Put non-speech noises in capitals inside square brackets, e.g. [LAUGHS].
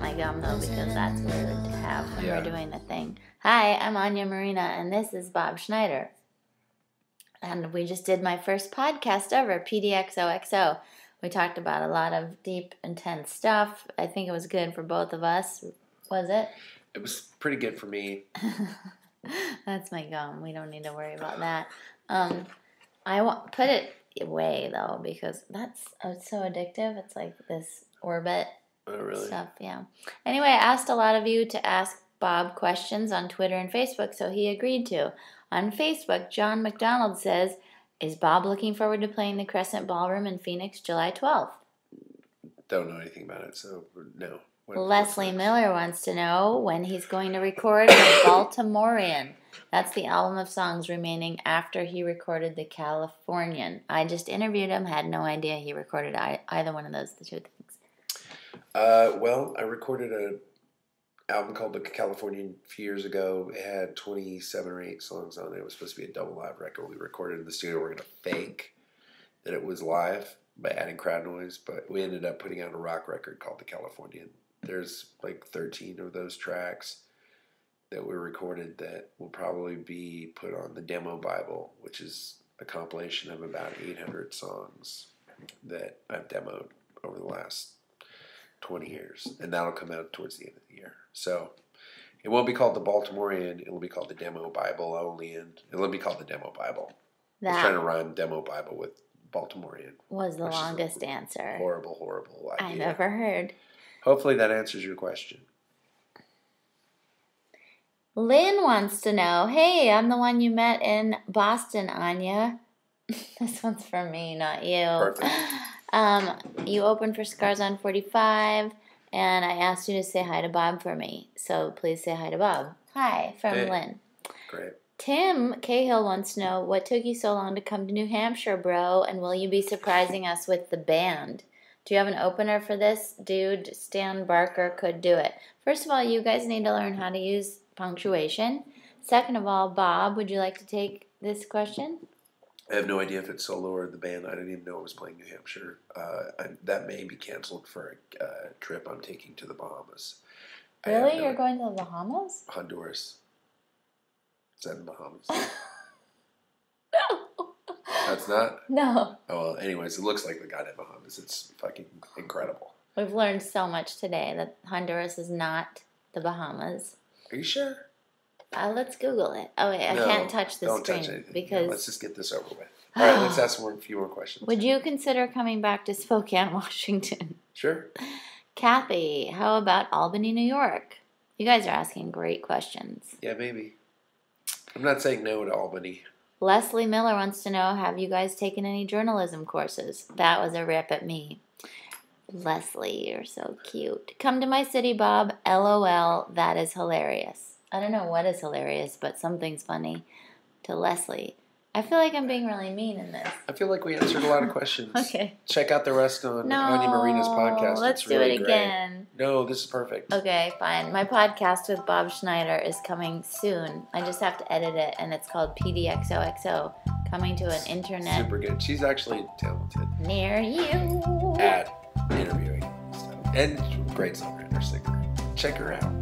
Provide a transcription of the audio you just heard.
my gum though because that's weird to have when Yeah. we're doing the thing. Hi, I'm Anya Marina and this is Bob Schneider. And we just did my first podcast ever, PDXOXO. We talked about a lot of deep, intense stuff. I think it was good for both of us. Was it? It was pretty good for me. [LAUGHS] That's my gum. We don't need to worry about that. Um, I want put it away though because that's oh, it's so addictive. It's like this orbit Oh, really? stuff. Yeah. Anyway, I asked a lot of you to ask Bob questions on Twitter and Facebook, so he agreed to. On Facebook, John McDonald says, "Is Bob looking forward to playing the Crescent Ballroom in Phoenix July 12th?" Don't know anything about it, so no. Leslie Miller wants to know when he's going to record the [COUGHS] Baltimorean. That's the album of songs remaining after he recorded the Californian. I just interviewed him, had no idea he recorded I- either one of those the two things. Uh, well, I recorded an album called The Californian a few years ago. It had 27 or 8 songs on it. It was supposed to be a double live record. We recorded in the studio. We're going to fake that it was live by adding crowd noise, but we ended up putting out a rock record called The Californian. There's like 13 of those tracks that were recorded that will probably be put on the Demo Bible, which is a compilation of about 800 songs that I've demoed over the last 20 years, and that'll come out towards the end of the year. So it won't be called the Baltimorean, it will be called the Demo Bible only, and it'll be called the Demo Bible. I was trying to That rhyme Demo Bible with Baltimorean. was the which is a longest answer Horrible, horrible idea. I've ever heard. Hopefully that answers your question. Lynn wants to know, hey, I'm the one you met in Boston, Anya. [LAUGHS] this one's for me, not you. Perfect. [LAUGHS] Um, you opened for Scars on 45, and I asked you to say hi to Bob for me. So please say hi to Bob. Hi, from Hey. Lynn. Great. Tim Cahill wants to know what took you so long to come to New Hampshire, bro, and will you be surprising us with the band? Do you have an opener for this? Dude, Stan Barker could do it. First of all, you guys need to learn how to use punctuation. Second of all, Bob, would you like to take this question? I have no idea if it's solo or the band. I didn't even know it was playing New Hampshire. Uh, I, that may be canceled for a uh, trip I'm taking to the Bahamas. Really? no- You're going to the Bahamas? Honduras. Is that in the Bahamas? [LAUGHS] That's not. No. Oh well. Anyways, it looks like the goddamn Bahamas. It's fucking incredible. We've learned so much today that Honduras is not the Bahamas. Are you sure? Uh, let's Google it. Oh wait, I No, can't touch the Don't screen touch anything. because. let's just get this over with. All right, let's [SIGHS] ask more, a few more questions. Would you consider coming back to Spokane, [LAUGHS] Washington? Sure. Kathy, how about Albany, New York? You guys are asking great questions. Yeah, maybe. I'm not saying no to Albany. Leslie Miller wants to know Have you guys taken any journalism courses? That was a rip at me. Leslie, you're so cute. Come to my city, Bob. LOL, that is hilarious. I don't know what is hilarious, but something's funny to Leslie. I feel like I'm being really mean in this. I feel like we answered a lot of questions. [LAUGHS] Okay. Check out the rest on No. Anya Marina's podcast. Let's it's do really it great. again. No, this is perfect. Okay, fine. My podcast with Bob Schneider is coming soon. I just have to edit it, and it's called PDXOXO, coming to an internet Super good. She's actually talented near you. at interviewing stuff. And great songwriter, singer. Check her out.